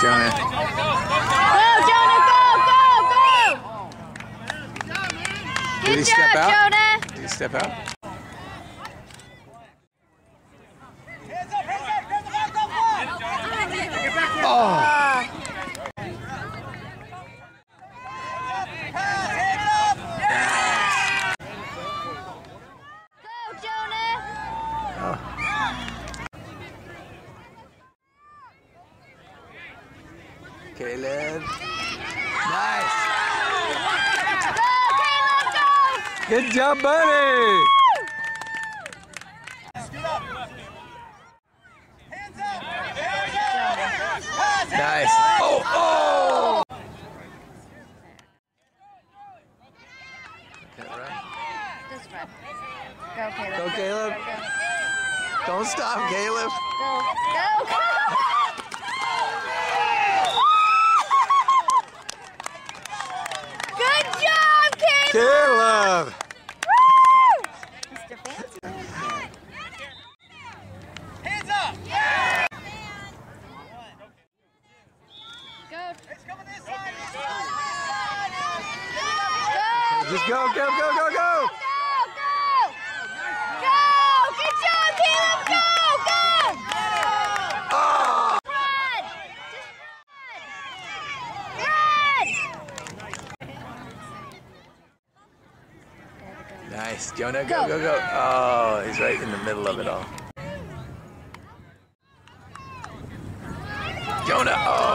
Jonah. Go, Jonah, go, go, go! Did he step out? Jonah! Did he step out? Oh, go, Jonah! Oh. Caleb. Nice. Go, Caleb, go! Good job, buddy. Nice. Oh, oh. Okay, right. Just run. Go, Caleb. Go, Caleb. Don't stop, Caleb. Go, go, go! Good job, Caleb! Caleb. Woo! Mr. Go. Go. Just go, go. Go, Nice. Jonah, go, go, go, go. Oh, he's right in the middle of it all. Jonah, oh.